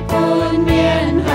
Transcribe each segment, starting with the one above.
people in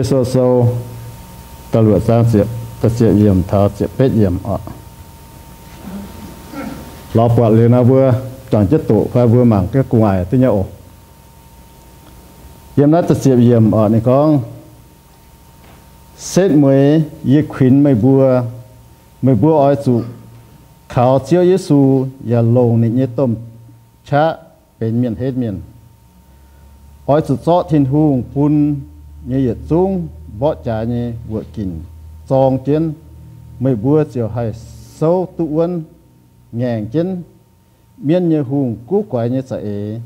คือโซตลวดสางเสียตะเสียเยี่ยมทาเสียเป็ดเยี่ยมอะเราปวดเลยนะเวอจอนเจตุพระเวอหมังก็กวายที่เนี่ยโอเยี่ยมนัดตะเสียเยี่ยมอะในกองเซตมวยยี่ขินไม่บัวไม่บัวอ้อยสุขาวเชียวเยซูอย่าลงในเยต้มชะเป็นเมียนเฮ็ดเมียนอ้อยสุดซอทินหูงพุน nhẹ yết trung võ trả nhẹ vừa kín song chiến mới bùa chiều hay sâu tụ quân ngàn chiến, miên nhẹ hùng cú quái nhẹ chạy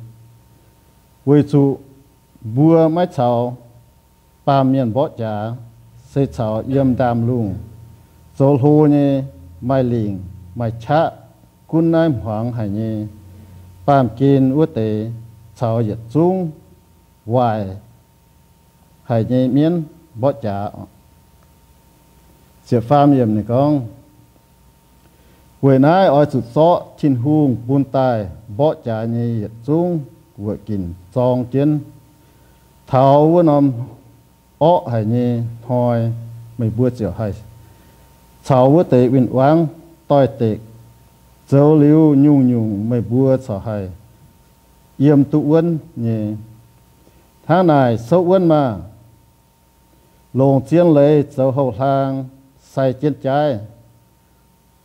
quê chủ bùa mai chào ba miền võ trả sẽ chào yếm đam lung rồi hồ nhẹ mai liền, mai cha quân nai hoàng hải nhẹ bám hay nhẹ miên bỏ trả sẽ phàm yếm này con. Quê nai ở sụt sọ chín hung buôn tai bỏ trả nhẹ yết trung quê kín song chiến thảo với nằm ọ hay nhẹ hoi, mày bua chiều hay chào với tệ viên quang toi tệ dấu liu nhung nhung, mày bua sợ hay yếm tụ quân nhẹ tháng này sâu quân mà ลงเจียนเลยเจ้าหกทางใส่เจียนใจ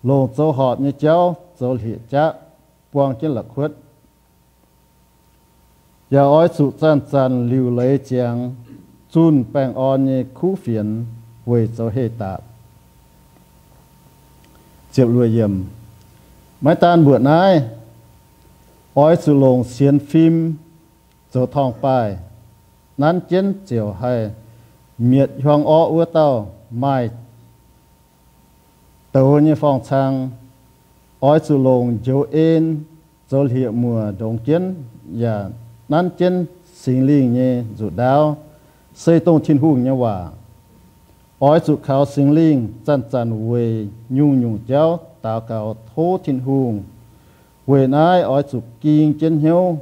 ลงเจ้าหอดนี่เจ้าเจ้าหลีจะปวงเจียนหลักคุดอย่าอ้อยสุจันจันลิวเลยเจียงจุนแปงออนนี่คู่เฟียนเวยเจ้าเฮตาเจียบรวยเยี่ยมไม่ตานเบื่อนายอ้อยสุลงเสียนฟิมเจ้าทองไปนั้นเจียนเจียวให้ miệt hoang ó ua tàu mai tàu như phong sang ói sự lồng dấu in, dấu hiệu mùa đồng chiến và nán chiến sinh linh như dù đáo xây tông thiên hùng như hòa. Ói dụ khảo sinh linh chân chân về nhung nhung cháu tạo cao thô thiên hùng. Về nai ói dụ kinh chiến hiếu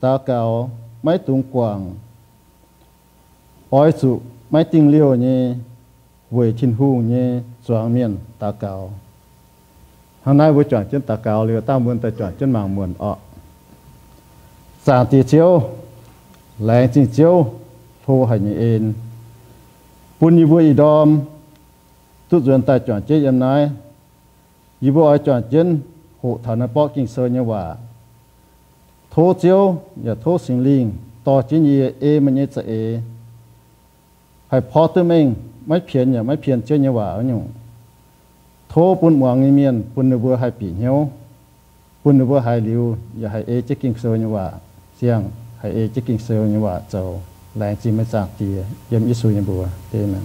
tạo cao mấy tung quảng. Ói dụ mấy tinh liêu nhé với thiên hùng nhé choáng miền ta cao hôm nay với chọn chân ta cao liều ta muốn ta chọn chân màng muôn ọ? Giảng tỷ chiếu lẹ́yìn tí chiếu thô hành ên bún như vui đom tu duyên ta chọn chết em nói như vui ai chọn chân hộ thảo nó bỏ kinh sơ như vả, thô chiếu và thô sinh linh to chính như ê e, mà như sẽ ê hay phó tư mình mấy phiền nhà mấy phiền chơi như hòa ở nhung thô bún muang như miền bún như vui hay bị nhau bún như vui hay liu và hay ê chế kinh sơ như hòa xiang hay ê chế kinh sơ như hòa châu lại chỉ mới giảng thì yếm ít suy như bùa thế mà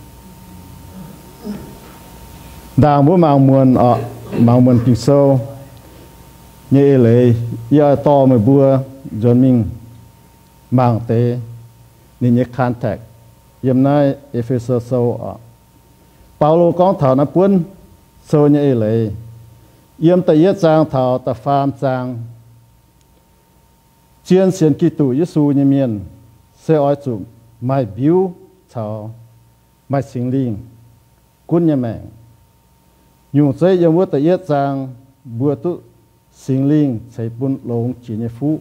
đào bố màng muôn ở màng muôn kinh sâu như lệ giờ to mà bùa rồi mình màng tế nên như contact yếm nay, Ephesus sâu ở Paulo có thảo nó quân sâu như lệ. Yếm tại yết giang thảo ta phàm giang. Chiến xiên kỳ tụ Giêsu như miền sẽ ở chủ, mai biểu thảo mai sinh linh quân nhà mẹ. Nhưng sẽ yếm bữa tại yết giang bữa tu sinh linh sẽ bún lồng chỉ như phú.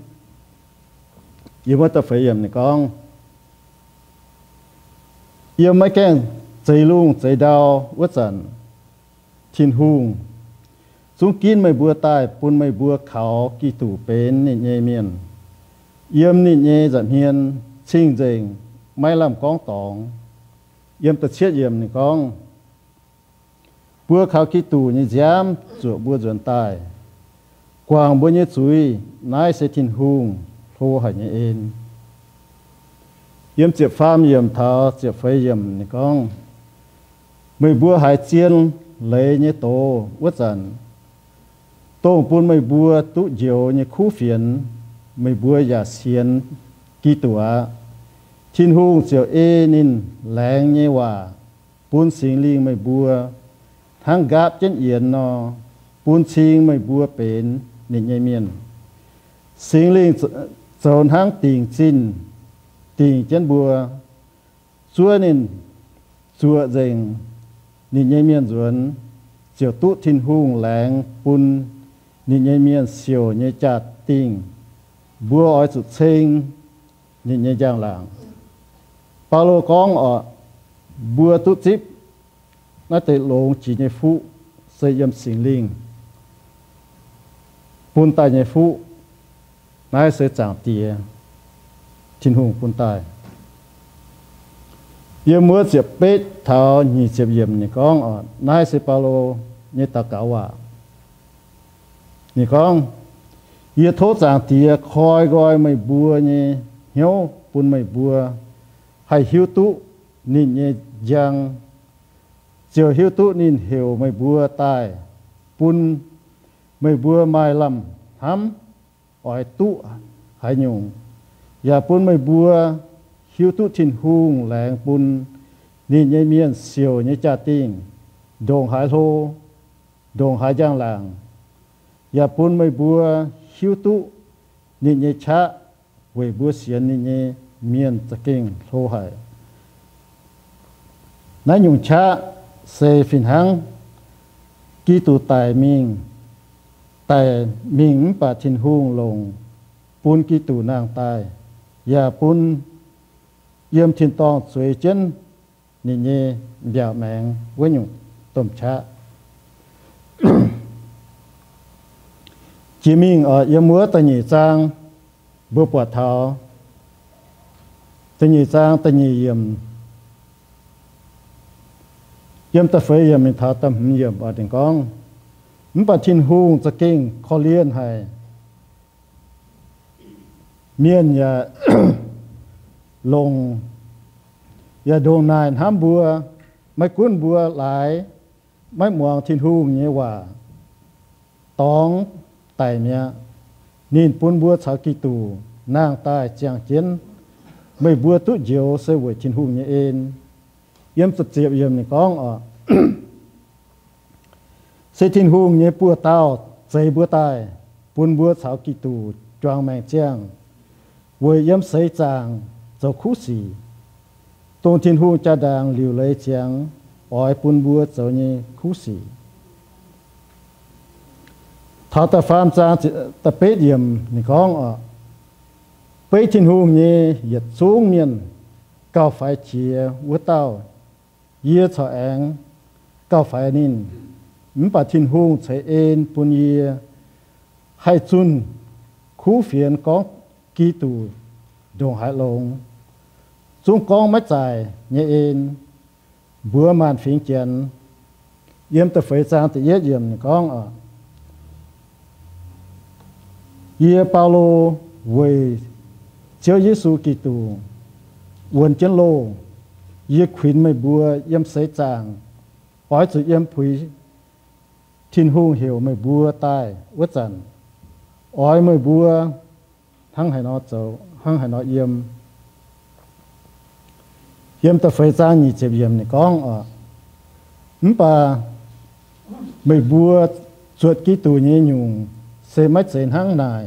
Yếm bữa ta phải yếm này con yểm mấy cái giấy lung giấy đau vất dần thiên hùng chúng kín mấy bữa tai bún mấy bữa khảo kỳ tủ bên nhẹ nhẹ miền yểm nhẹ nhẹ dần hiền sinh dình mai làm con tòng yếm tật chết yếm này con bữa khảo kỹ tù như giám chỗ bữa dần tài quang bữa như chuối nai sẽ thiên hùng thô hải ยี่ยมเจ็บฟ้ามยี่ยมท้าเจ็บไฟยี่ยมนี่ก้องไม่บัวหายเจียนเลยเนี่ยโตวัดสันโต้งปูนไม่บัวตุเดียวเนี่ยคู่เฟียนไม่บัวอย่าเสียนกี่ตัวทิ้นหูเสียวเอนินแหลงเนี่ยว่าปูนสิงลิงไม่บัวทั้งกาบเจนเอียนนอปูนชิงไม่บัวเป็นนี่ยเมียนสิงลิงโซนทั้งติ่งจิน tình chân bùa, xua nên xua dành nên nhây miên ruột chiều tụ thiên hùng lãng bùn nên nhây miên siêu nhây chặt tình bùa ói sụt sinh nên nhây giang làng. Lô con ở, bùa tụ chip nó tới lồng chỉ nhây phụ xây dâm sinh linh bùn tài nhây phụ nó sẽ chẳng tiền chín hùng quân tài. Yếm mưa chiếc bết thảo nhị chiếc yếm nhị con ở nãy sẽ lô, nhị ta cáo à nhị con yếm thố chẳng tiền khoi gọi mày bùa nhị, hiếu bùn mày bùa. Hay hiếu tụ nhị nhị giang, chiều hiếu tụ nhị hiểu mày bùa tai bùn mày bùa mai lầm hắm ỏi tụ hay nhung. อย่าปุ่นไม่บัวหิวตุถินหุงแหลงปุ่นนี่ยเมียนเสียวเนยจ่าติ้งดงหายโทดงหายจ้างหลังอย่าปุ่นไม่บัวหิวตุนี่ยชะเวบัวเสียนนี่ยเมียนตะเก่งโทหายนายยุงชะเซฟินหังกีตูตายมิงแต่มิงป่าทินหุงลงปูนกีตูนางตาย ตะหนีเยี่ยมเยี่ยมตะเฟยเยี่ยมมีเท้าตะหมเยี่ยมอดิงกองมันปะทินหูงจะเก่งคอเลียนให้ เมียนยาลงอย่าโดนนายห้ามบัว ไม่กุ้นบัวหลาย ไม่หมองทินหูเงี้ว่าตองไตเนี่ยนินปุ้นบัวสากิตูนางตายจางเจียนไม่บัวตุเจียวเสวยทินหูเงี้เองเยี่ยมสุดเจียบเยี่ยมในกองอะเสทินหูเงี้ยปัวเต้าใส่บัวตายปุ้นบัวสาวกิตูจวางแมงเจียง 为因谁长做苦事，东天户家长流泪讲，爱奔波做你苦事。他的方丈的白点，你讲啊，白天户你也中年，高 phải chia vô tao, ye cho anh, cao phải nín, mình thiên hung sẽ yên bun ye, hai chun, khu phiền có จ้าเยซูกีตูวนเจนโลเยขวินไม่บัวเยี่ยมเสยจางปล่อยจุเยี่ยมผุย thiên hung hiểu mày bùa tai uất dần ói mày bùa hăng hay nó dầu hăng hay nó yếm yếm ta phải ra nhị chép yếm này con ạ, ừm bà mày bùa chuột kí tù nhé nhung xe máy xe hăng này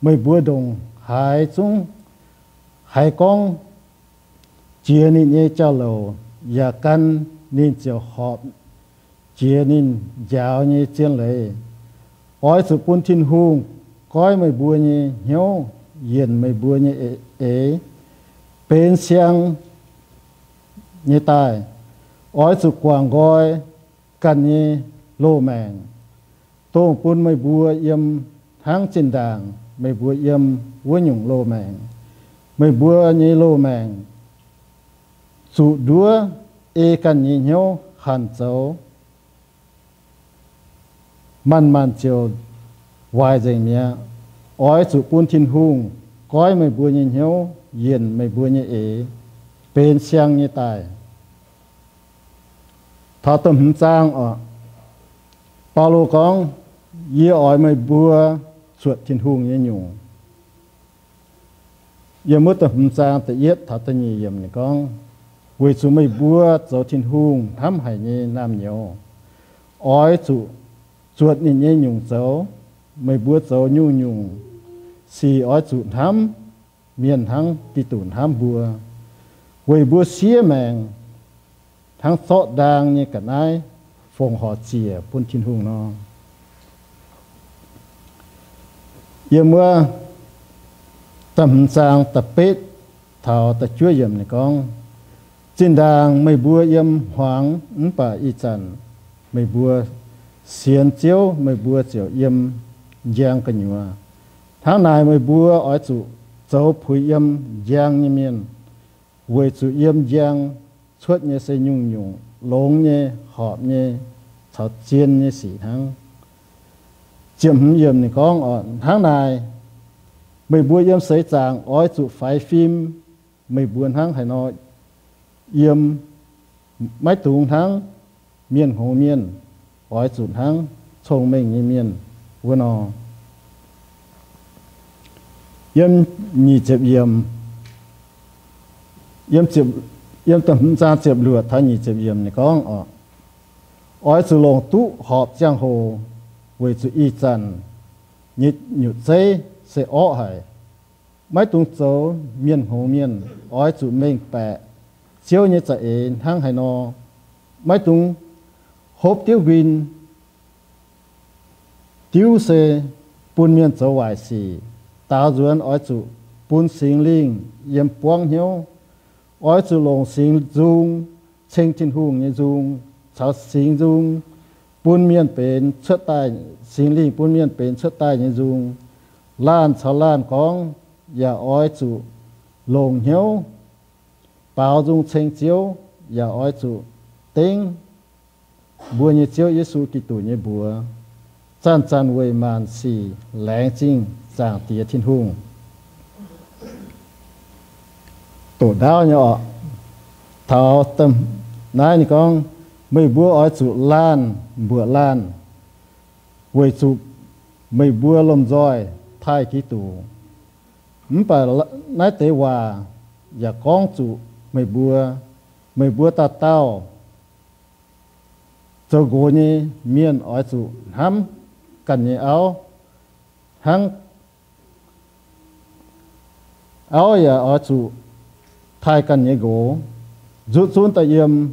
mày bùa đồng hải chung hải con chia nên nhé cho lầu và căn nên chiều họp chia nín giáo như chiến lệ. Oi sự quân thiên hùng coi mày bùa nhì nhau yên mày bùa nhì ế ế. Bên xiang, nhì tai ói sụp quảng gói cần nhì lô mèng tô bún mày bùa yếm tháng trên đàng mày bùa yếm vua nhung lô mèng mày bùa nhì lô mèng sụ đua ê cần nhì nhau hàn châu man man chiều vài dành mía ói chủ pun thiên hung gói mày bùa nhìn hiếu yên mày bùa như ế, bên xiang như tài. Thọ tâm hứng trang ở, bao lô con, yê ói mày bùa suốt thiên hùng như nhung yê mất tâm hứng trang tự yết, thọ tâm nhị yếm này con vì chủ mày bùa dấu thiên hùng thăm hải như nam nhiều ói chủ chuột nhìn nhé nhung dấu mày búa dấu nhu nhung xì ói chuột thắm miền thắng ti tùn ham bùa. Quầy búa xía mèng thắng sọ đang như cả nai phong họ chìa phun thiên hùng nó. Yêu mưa tầm sang tập bếp, thảo tập chúa yếm này con. Trên đàng mây búa yếm hoàng ứng bà y trần mây búa xiên chiếu mây búa chiều yếm giang cái nhua tháng này mới bùa ở chủ cháu phùi yếm giang như miền với chủ yếm giang xuất như xây nhung nhung lông như họp như thảo chiên như sĩ tháng chiếm yếm này con ở tháng này mới bùa yếm sấy chàng ở chủ phải phim mới buồn tháng hải nội, yếm mấy tuồng tháng miền hồ miền ở chỗ tháng chồng mình như miền วนอเยี่ยมนีเจ็บเยี่ยมเยี่ยมเจ็บเยี่ยมตั้งจาเจ็บเหลือท่านีเจ็บเยี่ยมในก้องออกอ้อสุลงตุหอบเจียงโฮเวจุอีจันยิดหยุดเซเซอ้อหายไม่ตุงโจเมียนโหเมียนอ้อยจุเมงแปะเชียวเนี่ยจะเองทั้งไหนอไม่ตุงฮบเตียววิน tiêu xe bún miên châu hoài xì ta duyên ói chủ bún sinh linh yếm quang hiếu ói chủ lòng sinh dung chênh thiên hùng như dung cháo sinh dung bún miên bền chất tài sinh linh bún miên bền chất tài như dung lan cháo lan con và ói chủ lòng hiếu bao dung chênh chiếu và ói chủ tính bùa như chiếu Giêsu Kitô như bùa chân chân về màn xì lãng chinh chàng tía thiên hùng tổ đau nhỏ thảo tâm nãy ni con mấy búa ói chủ lan bữa lan về chủ mấy búa lom roi thai ký tù mắm bà nãy tế hòa và con chủ mấy búa mấy búa ta tao cho gỗ nhé miên ở chủ ham cần như áo hăng áo ya ở chủ, thay cần gì gỗ. Rút xuống ta yếm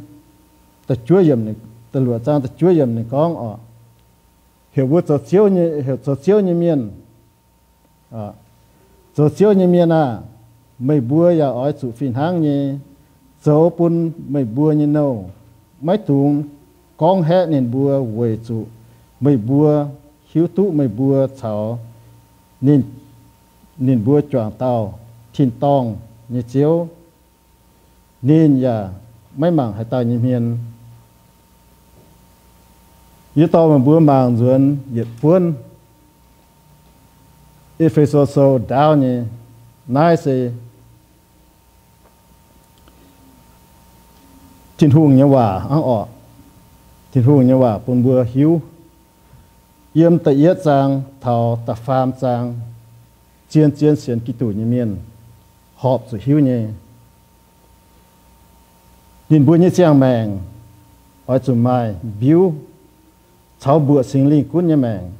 ta chúa yếm này, ta lụa trang ta chúa yếm này con ở hiểu biết cho chiếu như, hiểu cho chiếu như miền à ờ. cho chiếu như miền à mấy bữa ya ở chủ phiền hang như dấu bún mấy bữa như nâu. Mấy tuồng con hẹ nên bùa về chủ. Mấy bùa hiếu tụ mày bùa cháu, nên nên bùa choàng tàu thiên tong như chiếu. Nên ya mấy mảng hay tàu như miền như tàu mà bùa mảng duyên nhiệt phun if it's also down như nai sẽ thiên hùng như hòa ăn ọ thiên hùng như hòa, bùn bùa hiếu yếm ta yết giang thảo ta phàm giang chiên chiên xiên kỳ tủ như miền họp rồi hiếu nhẹ nhìn bùi như chiang mèng ở chủ mai biếu cháu bùa sinh linh cún như mèng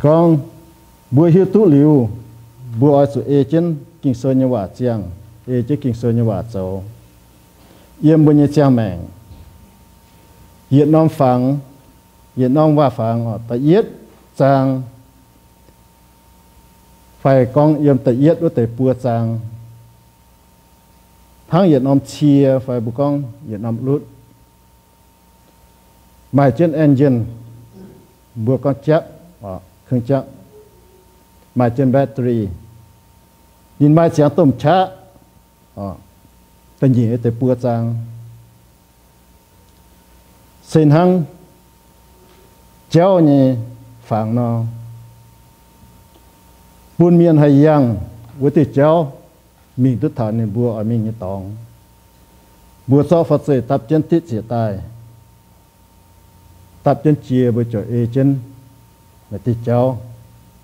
con bùa hiếu tú liu. Bùa ở e chủ ê chân kinh sơ như hòa chiang ê e chân kinh sơ như hòa châu yếm bùi như chiang mèng hiện nom phẳng hiện nom và phẳng ta yết trang phải con ta yết với ta bùa trang thang hiện nom chia, phải bù con hiện nom lút. Mài chen engine bùa con chắc không chắc. Mài chen battery nhìn mài sáng tôm chá ta nhìn ta bùa trang xin hăng cháu nhì phẳng nó buôn miên hay yang với từ cháu, mình tức thảo nên bùa ở mình như tòng. Bùa so phật sự tập chân tiết xỉa tài. Tập chân chia với chỗ ê chân là từ cháu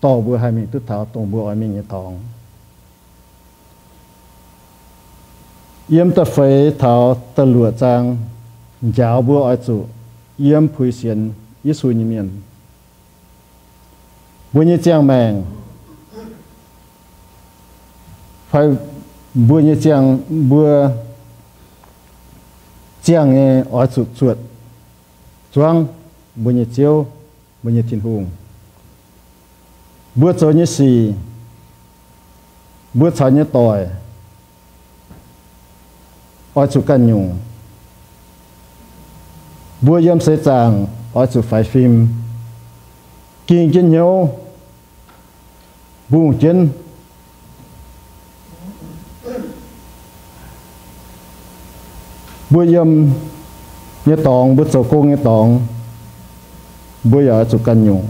tỏ bùa hai mình tức thảo tổng bùa ở mình như tòng. Yếm ta phải thảo ta lụa trang, giáo bùa ở chủ yếm pui xiên Giêsu như miền bữa như chàng mèng phải bữa như chàng bữa chàng nghe ở chuột chuột. Chuang bữa như chiêu bữa như thiên hùng. Bữa cho như xì bữa cho như tỏi, ở chuột căn nhung bua yếm se chang ở chỗ phải phim. Kiên chân nhau buông chân bua yếm nhớ tòng bút sầu cô nhớ tòng bua giờ chỗ căn nhau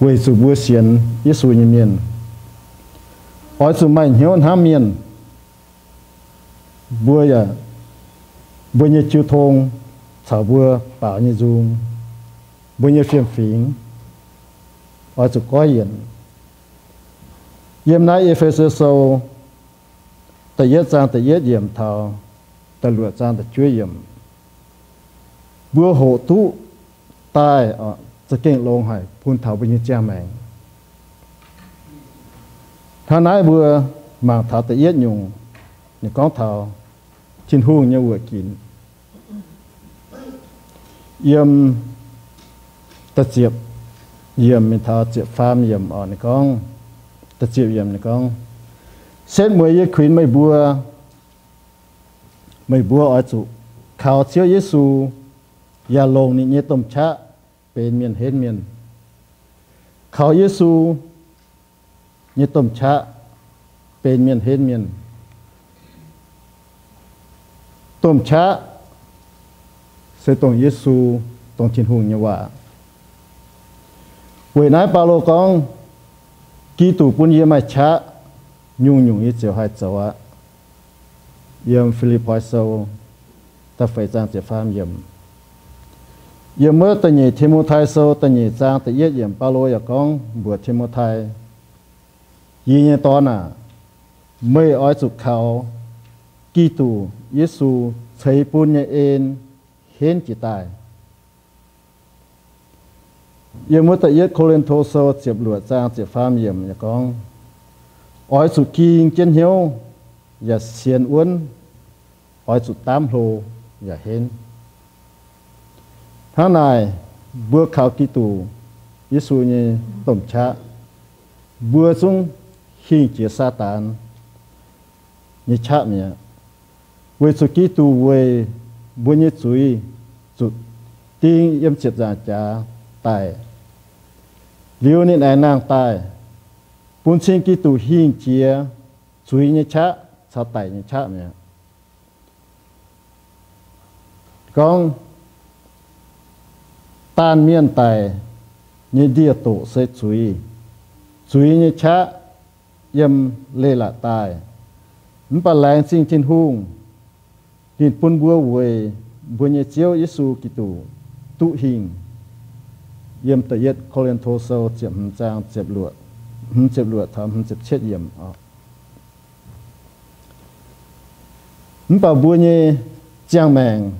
quê chỗ bua xiên ít suy như miền ở chỗ mai nhau ham miền bua giờ bua nhớ chịu thong 草坡把你种，不要选平，而是高人。yếm nãy phải sơ sâu, ta yết trang ta yết yếm thao, ta lụa trang ta chúa yếm. Bữa hộ tu, tai ở sẽ kinh lông hải phun thảo bây như cha mẹ. Thà nãy bữa mạng thảo ta yết nhung, những con thảo, trên hương nhau vừa kín. นายเบื่อมาเถาตะเอียดยุงนี่ก้องเถาชินหูเนี่ยวัวกินเยี่ยมตะเจียบเยี่ยมมีเถ sẽ tổng Giêsu tổng thiên hùng như vậy à. quỷ nãy Paulo con kỹ tụ quân yếm mạch chả nhung nhung ít chiều hai cháu ạ yếm Philippi sâu ta phải trang chế phạm yếm. Yếm mơ ta nhị Timothy sâu ta nhị trang ta yết yếm Paulo ya con bữa Thai. yếm như to nà mây ói chụp khảo kỹ tụ Giêsu thấy bún như ên hiến chỉ tài yếm mới tại yết cô lên thô sơ chụp lụa trang chụp pham yếm nhà con ói sụt kinh chân hiếu và xiên uốn ói sụt tam hồ và hiến tháng này bữa khảo kỳ tù yết su như tổng cha. Bữa xuống khi chỉ sa tàn như cha mẹ với sụt kỳ tù với รงเยซูตรงชินหุงเนี่ยว่าเวนายปาโลกองกีตูปุญเยมาชะยุ่งยุ่งยี่เจียวให้เจ้าเยี่ยมฟิลิปปอยโซตาไฟจางเจียฟามเยี่ยม giờ mơ tận nhị thiên mô thai sâu tận nhị giang tận yết yểm bao lô ya con bùa thiên mô thai yi nhẹ to nà mây ói chụp khảo kỳ tù Giêsu thấy bùn nhẹ ên hên chỉ tài giờ mơ tận yết cô lên thô sâu chụp lụa giang chụp phàm yểm ya con ói chụp kỳ chân hiếu ya xiên uốn ói chụp tám lô ya hên ข้างในบัวขาวกิตูยิสูนี่ต้มชะบัวซุงหิงเจียซาตานนี่ช tin pun bua we bunye chiao yesu kitu tu hing yem ta yet kolen tho so chem chang chep lu hm chep lu tham hm chết chet yem a bảo pa bunye chang mang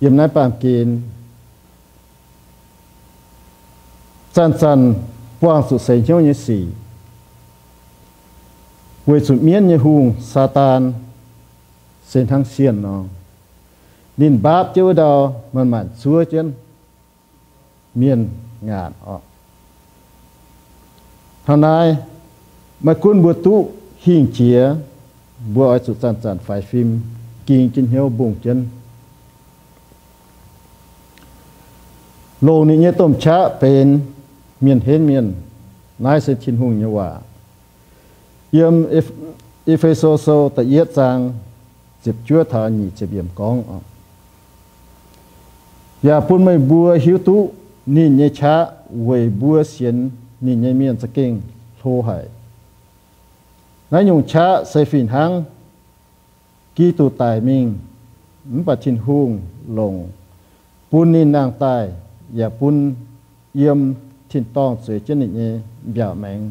yem nai pam kin chan chan, quang su se hiu ni si quê su mien ni hung satan sen thang xiên nó nên báp chứ đâu mà mà xua chân miền ngàn ọ hôm nay mà quân bùa tụ hiền chía bùa ở sụt sản sản phải phim kiên chân hiếu bùng chân lô nị nhé tôm chá bên miền hên miền nai sẽ chín hùng như hòa yếm if so so ta yết sang chụp chúa thà nhị chụp yểm con ya dạ, phun mấy bùa hiu tú, ni nhé cha về bùa xiên, ni nhé miền sa kinh, thô hại. Nãy nhung cha xây phìn hang kí tu tài mình mắm bà tin hung lồng. Phun ni nàng tài ya phun yếm tin tông suy chân nhé biểu mệnh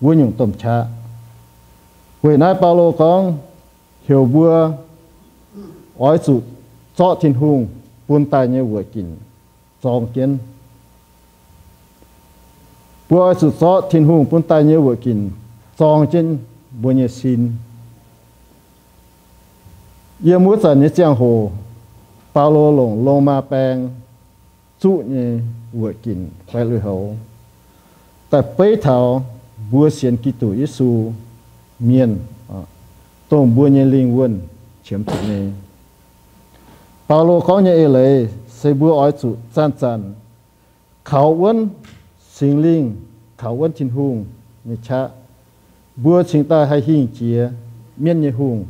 vui nhung tôm cha วินายเปาโลของเขียวบัวอ้อยสุดซอาะทินหุงปูนตายเนี่ยหัวกินสองเกียนบัวอ้อยสุดซอาะทินหุงปูนตายเนี่ยหัวกินสองเจนบัวเนี่ยซินเยี่ยมุสันเนี่ยเจียงโหเปาโลหลงลงมาแปลงสุเนี่ยหัวกินไปเลยเขาแต่ไปเถาบัวเสียนกิตุยิสู miền à. tổng bùa nhân linh quân chiếm thủ này Paulo có nhẹ lời xây bùa ói chủ chan chan khảo quân sinh linh khảo quân thiên hùng như cha. Bùa chính ta hay hình chia miền như hùng.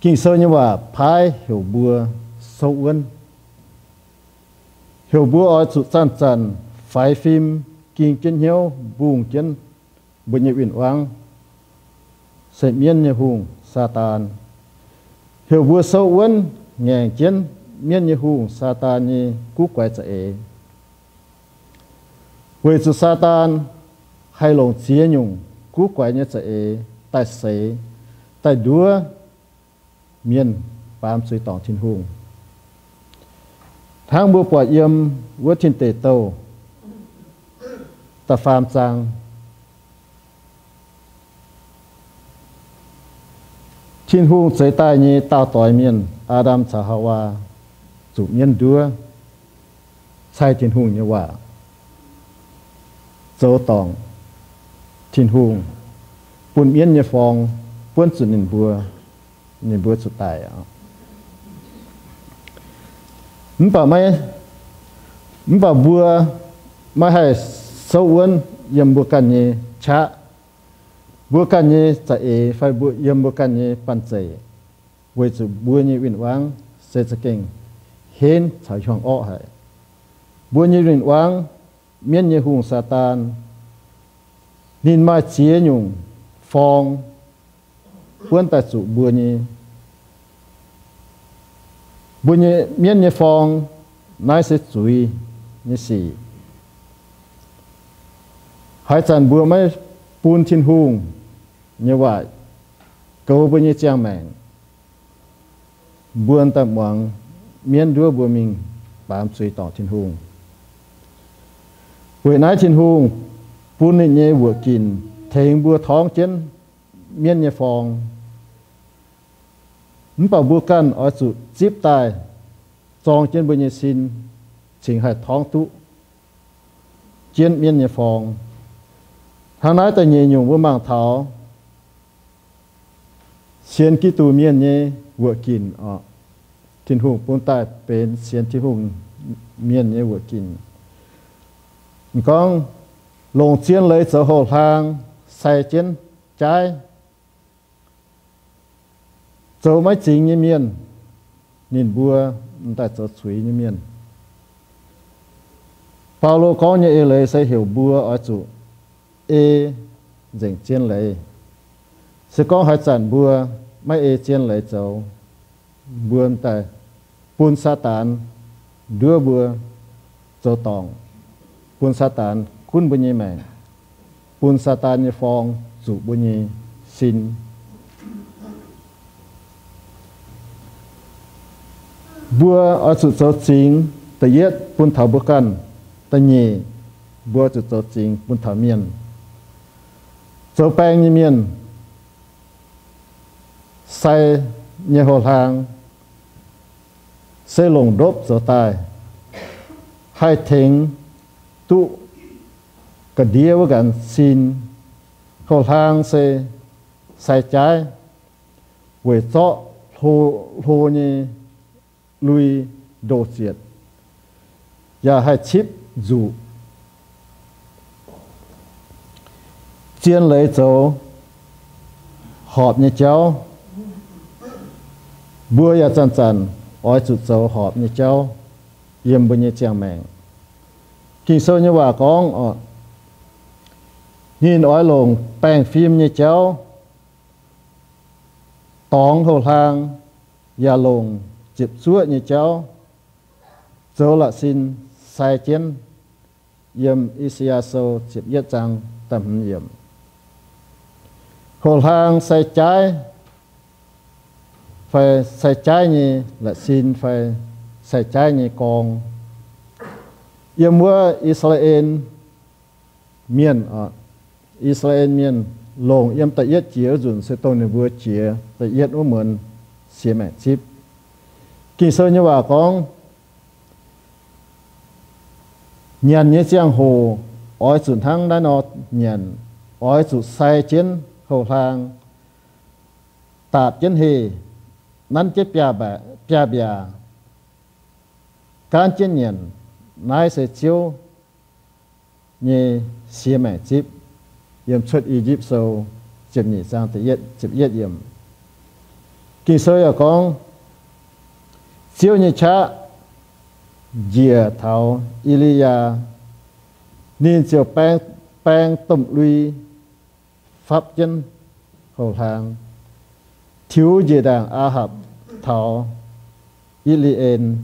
Kinh sơ như vậy, phái hiểu bùa sâu quân hiểu bùa ói chủ chan chan phái phim kinh kiến hiểu bùng kiến. lô ma bèng chú nhớ vừa kín phải lười hậu tại bấy thảo bữa xiên kỹ tổ Giêsu miền tông bữa nhớ linh quân chiếm thực này Paulo có nhớ lời sẽ bữa ói chủ chan chan khảo vấn sinh linh khảo vấn thiên hùng như cha bữa chúng ta hay hình chia miên như hùng kinh sơ nhưว่าพายhiểu bữa sâu vấn hiểu bữa ói chủ chan chan phải phim kinh chân hiếu buông chân bên như uyển oang sẽ miên như hùng Satan hiểu bữa sâu vấn nghe chân miên như hùng Satan như cú quay chạy vì chủ Satan hay lòng chia nhung cú quay như chạy tại sấy tại đua miên bám suy tòng thiên hùng tháng bữa quả yếm vua thiên tề tàu ta phàm trang thiên hùng chế tai như tao tỏi miên, Adam cha Hawa chủ nhân đua sai thiên hùng như vậy dấu tòng thiên hùng buồn miên như phong buồn sự nhìn bùa nhìn bùa sự tài ạ. Mình bảo mấy mình bảo bùa mà hay sâu uốn yếm bùa cần như cha cần như pan chạy với sự bùa như vinh quang sẽ sẽ kinh hên chạy hoàng ọ hay bùa như vinh quang miên như hùng satan nên mà chia nhung phong quân tại sự bùa như bùa như miên như phong nãy sẽ chui như gì hai chân bùa mấy buôn thiên hùng như vậy câu bao nhiêu trang mạng buôn tạm bằng miên đua bùa mình bám suy tỏ thiên hùng buổi nãy thiên hùng buôn nên nhé vừa kín thèn bùa thong chân miên nhé phòng. Mình bảo bùa căn ở sự tiếp tài trong chân bùa nhé xin chính hải thong tụ, chiến miên nhé phòng thằng nói tôi nhìn nhung với mạng thảo. Xiên kí tù miên nhé vừa kín ọ. Thiên hùng tai bên xiên thiên hùng miên nhé vừa kín. Con lồng xiên lấy sở hồ sai chiến trái chỗ máy chính như miên, nhìn bua tại chỗ suy như miên. Paulo có như lời sẽ hiểu bua ở chủ e dành chiến lấy sẽ có hai sản bùa mấy e chiến lấy cháu bùa tại buôn sa tàn đưa bùa cho tòng buôn sa tàn quân bùn nhi mẹ buôn sa tàn như phong dụ bùn nhi xin. Bùa ở sự cho chính tây yết buôn thảo bùa căn tây nhì bùa sự cho chính buôn thảo miền ចូលបែងยนใส่เนื้อหทางเซลงดบสตายให้ถึงตุกระเดียวกันสินเข้าทางใส่ใส่ใจเวทะโทโทนี่ลุยโดเจียดอย่าให้ชิบจู chiên lấy chỗ họp như cháu. Bữa ya chân chân ôi chút chỗ họp như cháu. Yếm bữa như chàng mèng. Kinh sơ như bà con ờ nhìn ôi lồng bèn phim như cháu. Tóng hồ hàng và lồng chịp suốt như cháu. Dấu là xin, sai chiến. Yếm Isiaso chịp yết chàng tầm yếm hồ hàng sai trái. Phải sai trái như là xin phải sai trái như con yếm mua Israel miền ở. Israel miền lồng yếm tại yết chia dùn sẽ tôn này vừa chia tại yết ôm mượn xe mẹ chip kỳ sơ như bà con nhận như giang hồ ở sườn thang đã nó nhận ở sườn sai chiến hồ lang tạp chân hì chết bia bè, bia bia. Can chân sẽ chiếu như xìa mẹ chip. Yếm xuất Egypt sâu chip nhị sang tự yết chip yết yếm. Kỳ sơ ở con chiếu như cha, dìa thảo Ilia nên chiều bang bang tổng lùi pháp nhân hậu hàng thiếu gì đàng a hợp thảo y li en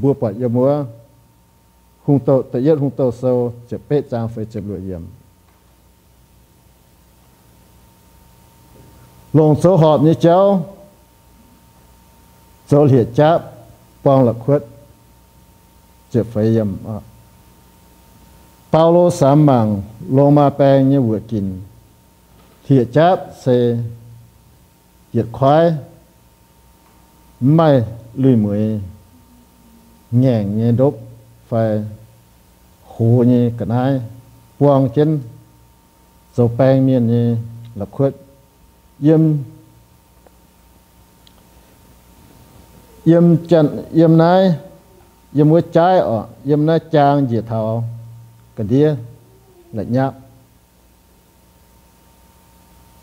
bua bọt yếm múa hung tổ tự nhiên hung tổ sâu chụp bê trang phải chụp lụa yếm lồng số họp như cháu số liệt cháp bong lập khuất chụp phải yếm áo เปาโลสามมังลงมาแปลงเนี่ยวัวกิน thiệt chát xe diệt khoái mai lùi mũi nhẹn nhẹ đốt phải khô như cái nai quang chân dầu bèn miền như, lập khuất yếm yếm chân yếm nai yếm với trái ở yếm nai trang diệt thảo cái đĩa lại nhạc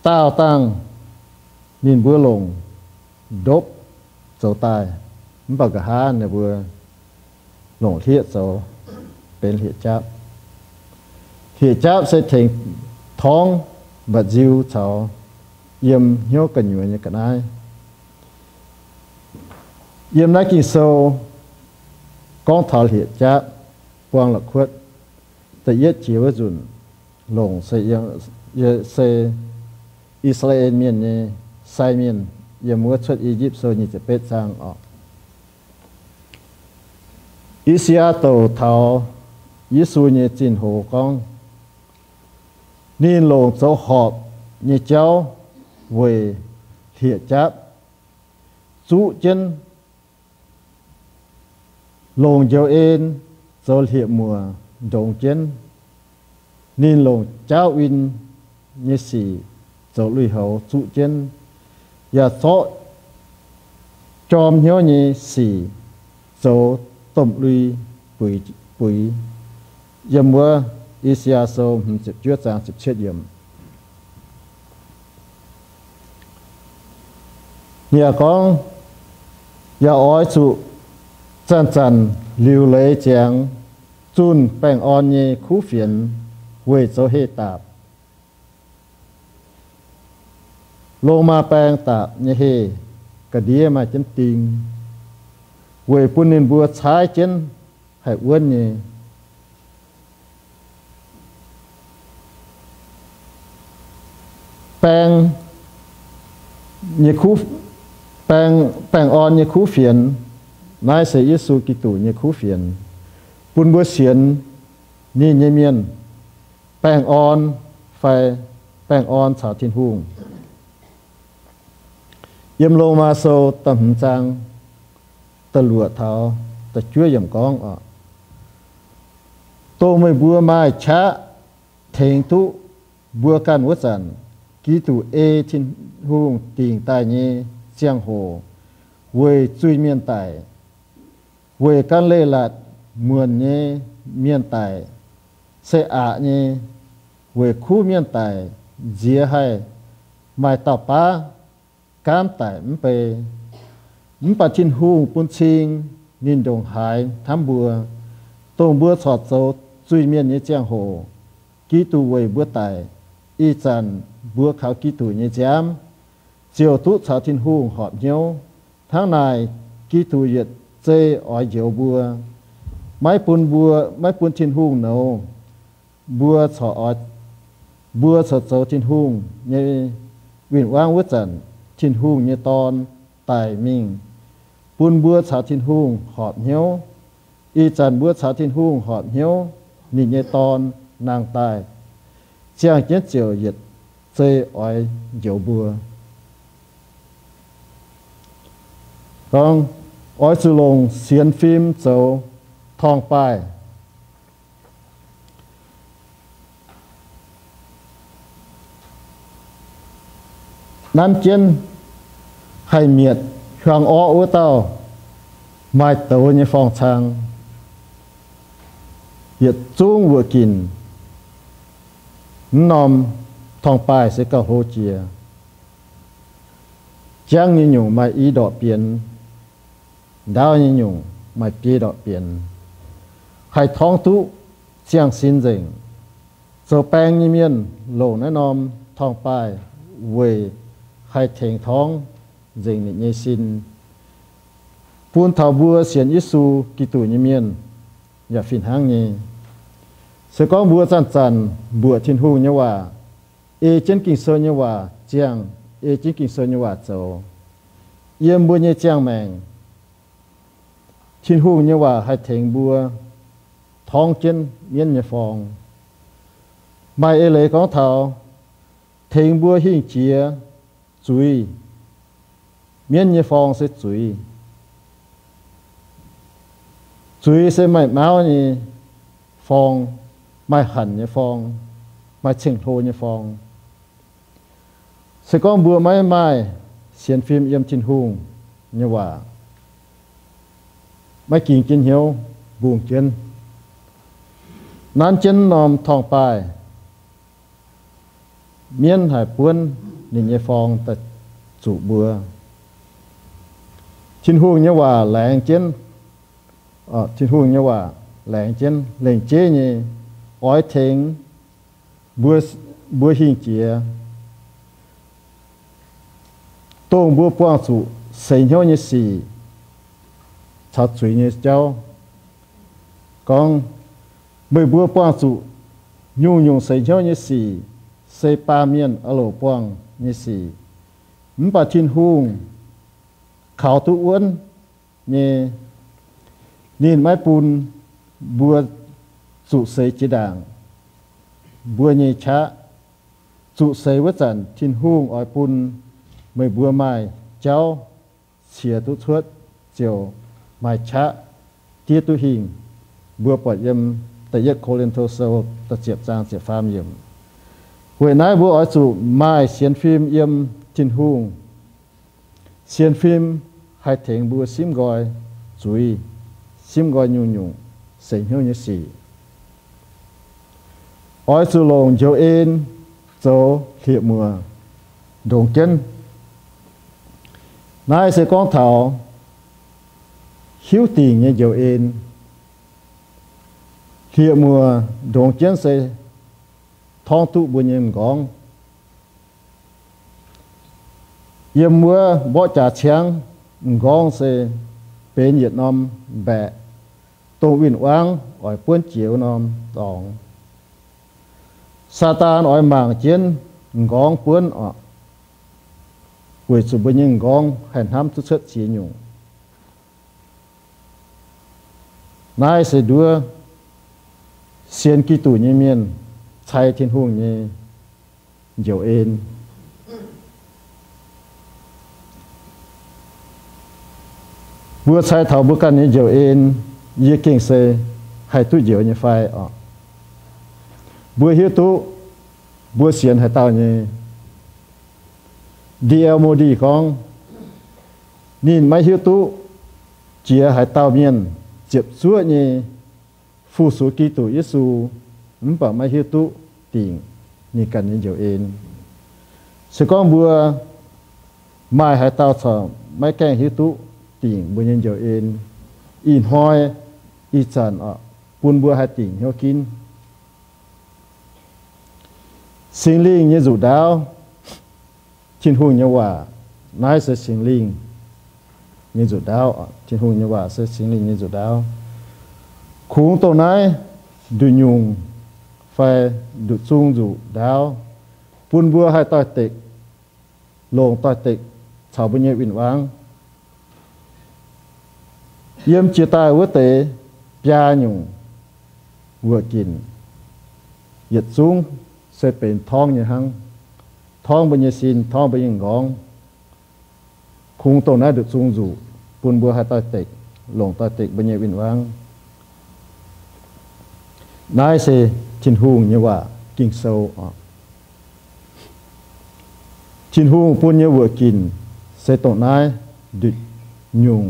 tao tăng nhìn vừa lùng đốp sầu tai mình bảo cả hai này vừa lùng thiệt sầu bên hiện cháp hiện cháp sẽ thành thong và diêu sầu yếm hiếu cần nhuận như cả ai yếm nói kinh sâu con thảo hiện cháp quang là khuất แต่เยอะจีวจุนลงเสียเยอะเสีย อ่ะเปาโลสามมังลงมาแปลงเนี่ยวัวกินเหลียจับเซเหยียดควายไม่ลุยมวยแง่งเนี่ยดบไฟหูเนี่ยกันให้ปวงเช่นโซแปลงเมียนเนี่ยหลักขวดเยี่ยม yếm chân yếm nái yếm mua trái ở yếm nái trang dễ thảo cái đĩa là nháp tao tăng nhìn bữa lồng đốt dấu tài mình bảo cả ha này vừa lồng thiệt dấu bên thiệt cháp thiệt cháp sẽ thành thong và diêu cháu nhớ cần sĩ như tổng này yếm nãy kỳ sâu con nhà hiện cha quang sâu ở Isia tổ thảo con nên lồng cháu họp chân lưu lấy chàng, chun hiệp on đồng khu phiền lồng cho hệ tạp. ลงมาแปลงตาเนี่ยเฮกะเดียมาจนติงเวยปุ่นนินบัวใช้เจนให้อ้วนเนี่ยแปลงเนี่ยคูแปลงแปลงอ่อนเนี่ยคูเฟียนนายเสยยสุกิตุเนี่ยคูเฟียนปุ่นบัวเสียนนี่เนี่ยเมียน แปลงอ่อนไฟแปลงอ่อนสาทินหุง yếm lô ma sô tầm trang ta lụa thao ta chúa yếm con ọ. Tô mới bua mai chá thèn tu bua can uất sản, ký tụ ê thiên hùng tiền tài nhé giang hồ quê truy miên tài. Quê can lê lạt, mượn nhé miên tài. Sẽ ạ nhé quê khu miên tài, dìa hay mai tạo pa cam tài mpe mpa chin hu pun ching nin dong hai tham bùa tông bùa sọt dấu chui miền nhé giang hồ ký tu về bùa tài y chan bùa khảo ký tu nhé giam chiều tu chào thiên hu họp nhau tháng này ký tu yết chê ỏi diệu bùa máy bùn bùa máy bùn thiên hung nấu bùa sọ ỏi bùa sọ sọ thiên hung như viền quang vứt trần chín hung như tôn tài minh. Bùn bùa sọ chín hung họp hiếu. Y trần bữa xã chín hung họp hiếu. Nị như tôn nàng tài. Chiang chết chiều dịch chơi ỏi diệu bùa. Vâng, Con ỏi sư lùng, xiên phim châu, thong bài nan chân hay miệt hoàng o u tao, mai tàu như phong trang yết chung vừa kín nom thong bài sẽ có hồ chia. Chẳng như nhung mai ý đọ biến đau như nhung mai bia đọ biến hay thong tu, chiang xin dình giờ bang như miên lộ nó nom, thong bài về hay thèn thong dình nhị xin. Buôn thảo bùa xiên Giêsu Kitô như miên và phiền hang ni sẽ có bùa chăn chăn bùa thiên hù như hòa. Ê chân kinh sơ như hòa, chiang. Ê chân kinh sơ như hòa châu yên bùa như chiang mèng. Thiên hù như hòa hay thèn bùa thong chân miên như phong mai ê lệ có thảo. Thèn bùa hình chia chuối miên như phong sẽ sẽ mày như phong mày hẳn như phong mày như phong sẽ có bùa mai mai xiên phim yếm chín hùng như vậy mày kinh kinh hiếu buông chân nan chân nòm thòng bài miên hải buôn nhìn như phong ta chủ bùa chín hương như vậy lẹn chân ờ chín hùng như vậy lẹn chân lẹn chế như ói thèn bữa bữa hình chia tôn bữa quang chủ sinh hiệu như gì chặt chuối như cháu con, mười bữa quang chủ nhung nhung sinh hiệu như gì xây ba miền ở lỗ quang như gì mình bà thiên เขาตัวอ้วนนี่นี่ไม้ปูนบัวสุเสจิด่างบัวเนี่ชะสุเสวัจันทินหุ่งอ้อยปูนไม่บัวไม้เจ้าเสียตุทวดเจียวไม้ชะเตียตุหิงบัวปอดยมแต่เยกโคเลนโทโซตะเจียบจางเสียฟามเยี่มหวยนาบัวอ้อยสุไม้เสียนฟิล์มเยี่ยมทินหุ่ง xiên phim hai thèn bùa sim gọi, chú ý sim gọi nhung nhung sinh hiểu như gì ỏi su lồng dấu in, dấu hiệp mùa đồng chân nay sẽ con thảo, hiếu tình như dấu in. Hiệp mùa đồng chân sẽ thong tụ buồn nhìn gong yếm mùa bỏ trả chiang gong sẽ bên Việt Nam bẹ tô uyên oang ỏi buôn chiếu Nam tòng Satan ỏi màng chiến gong buôn ọ quỷ chủ bên những gong hèn ham tu xuất chỉ nhung nai sẽ đưa xiên kỳ tù như miên chạy thiên hùng như nhiều yên vừa sai thảo bữa can như in ên ye kinh se hay tu dầu như phai ọ. Vừa hiếu tu vừa xiên hay tao như đi eo mô đi con nhìn mấy hiếu tu chia hay tao miền chụp chúa như phụ số kỳ tổ Giêsu ấm bảo mấy hiếu tu tiền như cần như dầu ên sự con vừa, mai hay tao thọ mấy cái hiếu tu tiền bây nhân dầu in. Hoi y chan ọ buôn bữa hai tiền heo kín. Sinh linh như dù đau thiên hùng như hòa nói sẽ sinh linh như dù đau thiên hùng như hòa sẽ sinh linh như dù đau khung tổ này du nhung phải du chung dù đau buôn bữa hai tai tịch lồng tai tịch chào bây giờ bình vang ยิ่งจิตใจวัตเตปยาหนุ่มวัวกินหยัดสูงเสเป็นท้องยังหังท้องเป็นยศินท้องเป็นงองคุงตรงนั้นดึกสูงอยู่ปุ่นบัวหาตาติกหลงตาติกเป็นวินวังนายเสชินฮูงเนี่ยว่ากิ่งโซอชินฮูงปุ่นเนี่ยวัวกินเสตรงนั้นดึกยุง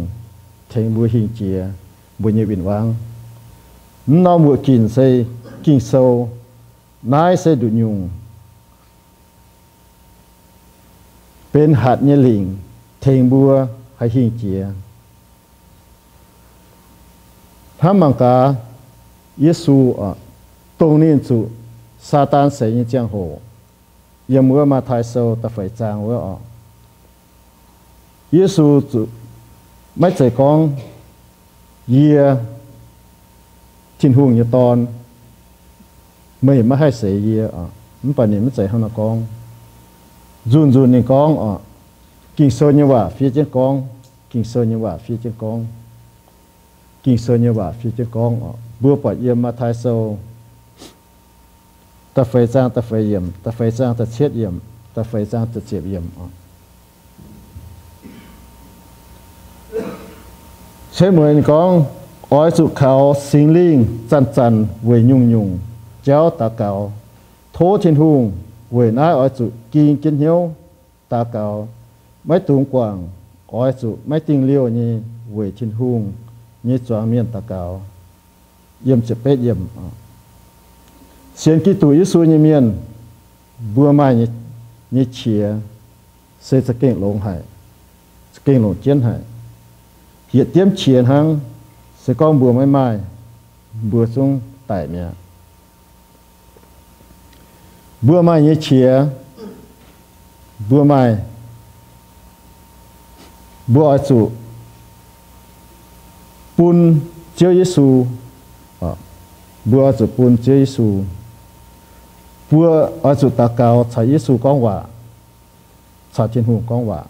thành mua hình chia mua nhiều biển vang nó mua kinh xây kinh sâu nai xây đủ nhung. Bên hạt nhé lình thành mua hay hình chia tham mang cả Giêsu à tôn niên chủ Satan sẽ như giang hồ. Giờ mưa mà thái sâu, ta phải trang với họ. Giêsu chủ ไม่ใส่กองเยียทิ้นห่วงอยู่ตอนไม่ไม่ให้ใส่เยียอะมันปนี้ไม่ใส่ห้องนกองรุนรุนในกองอะกินโซนยว่าฟีเจกองกินโซนยว่าฟีเจกองกินโซนยว่าฟีเจกองอะบัวปอดเยี่ยมมาทายโซตะไฟจ้างตะไฟเยี่ยมตะไฟจ้างตะเช็ดเยี่ยมตะไฟจ้างตะเจ็บเยี่ยมอะ ใช้เหมือนกองอ้อยสุขเขาสิงลิงจันจันเวยยุ่งยุงเจ้าตาเก่าโทเทีนหุงเวยน้าอ้อยสุกินกินเหี่ยวตาเก่าไม่ตุงกว่างอ้อยสุไม่ติงเลี้ยวนี่เวยชินหุงนี่จวงเมียนตาเก่าเยี่ยมจะเป็ดเยี่ยมเสียนกิตุยสุยเมียนบัวไม้นี่เนี่เฉียเสสเก่งลงหายสเก่งลงเจียนหาย hiện tiêm chiến hăng, sẽ có bữa mai mai, bữa xuống tại mẹ. Bữa mai như chia, bữa mai, bữa ở chủ bún Chúa Giêsu ờ, bữa ở chủ bún Chúa Giêsu bữa ở chủ ta cao Chúa Giêsu con hòa Chúa Thiên Hùng con hòa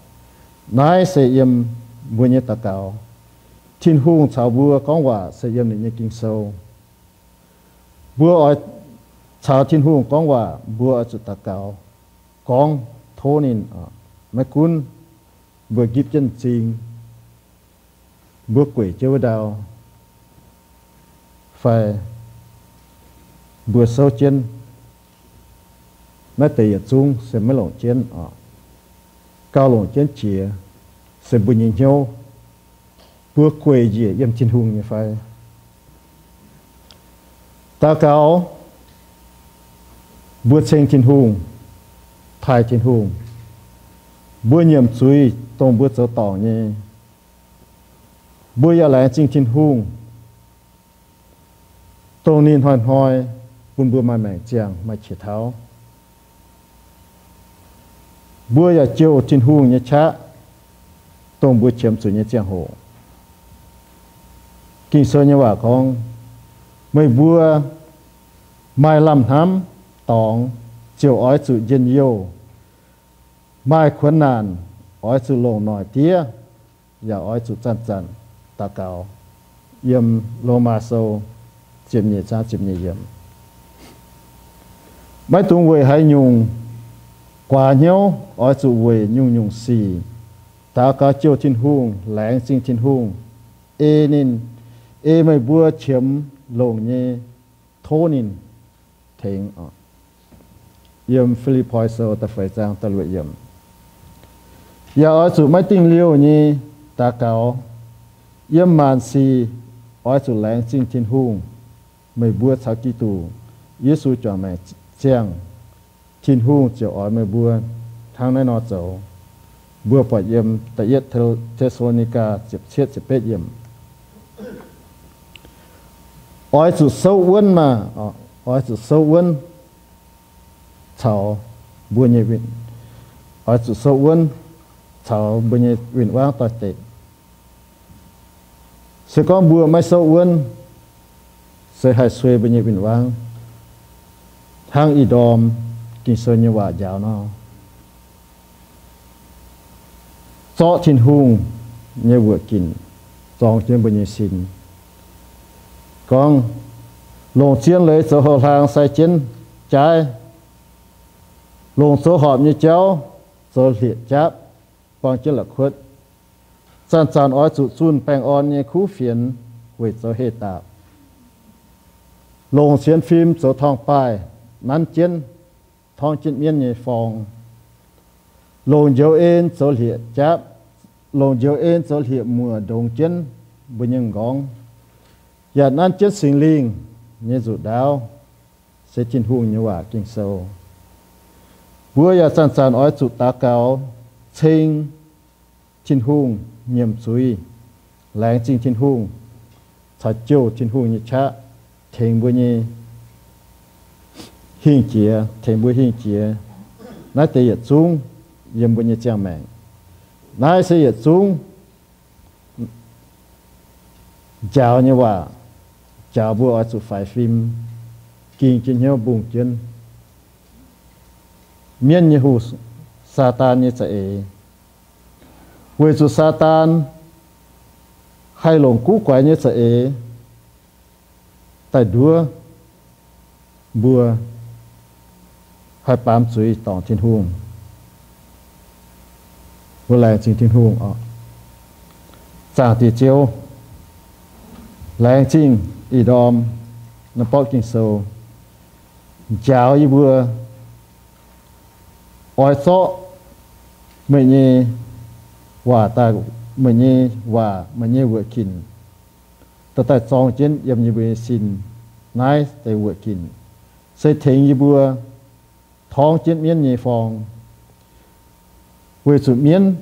nãy sẽ im bữa như ta cao thiên hùng chào bùa con quả sẽ dâm này nhé kinh sâu bùa ở chào thiên hùng con quả bùa ở chỗ tạc cao con thô nên à ờ, mấy cún bùa gíp chân trình bùa quỷ chơi đào. Phải bùa sâu chân mấy tỷ ở chung sẽ mấy lộn chân à ờ, cao lộn chân chìa sẽ bùi nhìn nhau bữa nhiệm chuối tông bữa trở tỏ nhé. Bữa ya lại chính thiên hùng tông niên hoàn hoài bún bữa mai mẻ chiang mai chỉ tháo. Bữa ya chiều thiên hùng nhé chá, tông bữa chiếm chuối nhé chiang hồ kỳ sơ như vậy con. Mới vừa mai làm thám tòng chiều ói sự dân yêu. Mai khuấn nàn ói sự lộn nổi tía và ói sự chân chân, ta cao yếm lô ma sâu chiếm nhị cha chìm nhẹ yếm. Mấy tuần về hai nhung quả nhau ói sự về nhung nhung xì. Ta cá chiều thiên hùng lén sinh thiên hùng ê nên เอไม่บัวเฉียมลงเยโทนินเทงออกเยี่ยมฟิลิปพอโซตะไฟจางตะลุยเยี่ยมอย่าอ้อยสูไม่ติ้งเลี้ยวนี่ตาเกาเยี่ยมมานซีอ้อยสูแรงจิงทินหุงไม่บัวสักกี่ตูเยซูจ่อแม่แจ้งทินหุงจะอ้อยไม่บัวทางแน่นอนเจ้าบัวปอยเยี่ยมตะเยตเทโซนิกาเจ็บเช็ดเจ็บเป็ดเยี่ยม ai chụp sâu quân mà. Ờ, ai chủ sâu quân chào bùa nhẹ vịn ai chủ sâu quân chào bùa nhẹ vịn vang tỏi tệ. Sẽ có bùa mai sâu quân sẽ hay xuê bùa nhiệt vịn vang hang y đom kinh sơ như quả giáo nó. Cho thiên hùng. Như vừa kinh. Trong trên bùa nhẹ sinh. Còn lồng chiến lấy số hồ hàng sai chiến trái lồng số họp như cháu số liệt cháp bằng chiến là khuất san san ói trụ chun bèng on như khu phiền với số hệ tạo lồng chiến phim số thong bài nắn chiến thong chiến miên như phòng lồng dấu ên số liệt cháp lồng dấu ên số liệt mùa đồng chiến bên nhân gong và nan chết sinh liên như dụ đáo sẽ chín hung như hòa kinh sâu. Bữa ya dạ san san ói trụ tá cao chênh chín hung nhiệm suy. Láng chinh chín hung sa chiêu chín hung như cha thèn bữa như hình chia thèn bữa hình chia nãy tây yết dạ chung yếm bữa như chiang mèn nãy sẽ yết chung chào như hòa chào bữa ở chỗ phải phim. Kinh trên nhau bùng chân miên như hù Satan như thế. Quê chỗ Satan hay lồng cú quái như thế. Tại đua bùa hay bám suy tỏ thiên hùng. Vừa lại chính thiên hùng ờ. ở giả thì chiếu lại chính y đom nó bóc kinh sâu. Chào y vừa oi so mình nhì, hòa ta mình nhì hòa mình nhì vừa kín. Ta tại song chiến yếm nhì vừa xin. Nái tại vừa kín. Sẽ thấy y vừa thong chiến miên nhì phòng. Vừa sự miên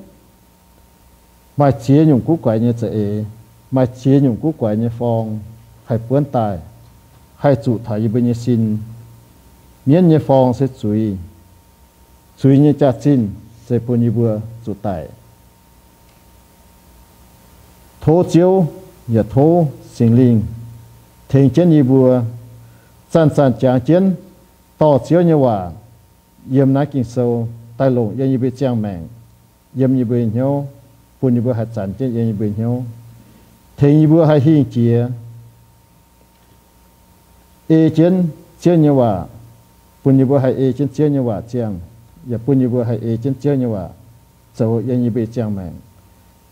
mà chia nhung cú quậy nhì thế mà chia nhung cú quậy nhì phòng hay buôn tài hay chủ thầy bên nhà xin. Miễn nhà phong sẽ chú ý chú ý như cha xin sẽ bướn nhà bữa chủ tài thô chiếu nhà thô sinh linh thiên chân nhà bữa san san chàng chiến to chiếu nhà hòa. Yếm nát kinh sâu tai lộn như bị chàng mạng, yếm như bị nhau bún như bữa hạt chán chiến như bị nhau thiên như bữa hay hiên chia เอเจนเชียญว่าปุญญบ่ให้เอเจนเชียญว่าเจียงอย่าปุญญบ่ให้เอเจนเชียญว่าเจ้ายังอยู่ไปเจียงแมง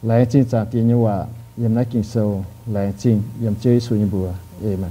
แลจริงจากที่ญว่ายังนักกินเซลแลจริงยังเจอสุญบัวเอมา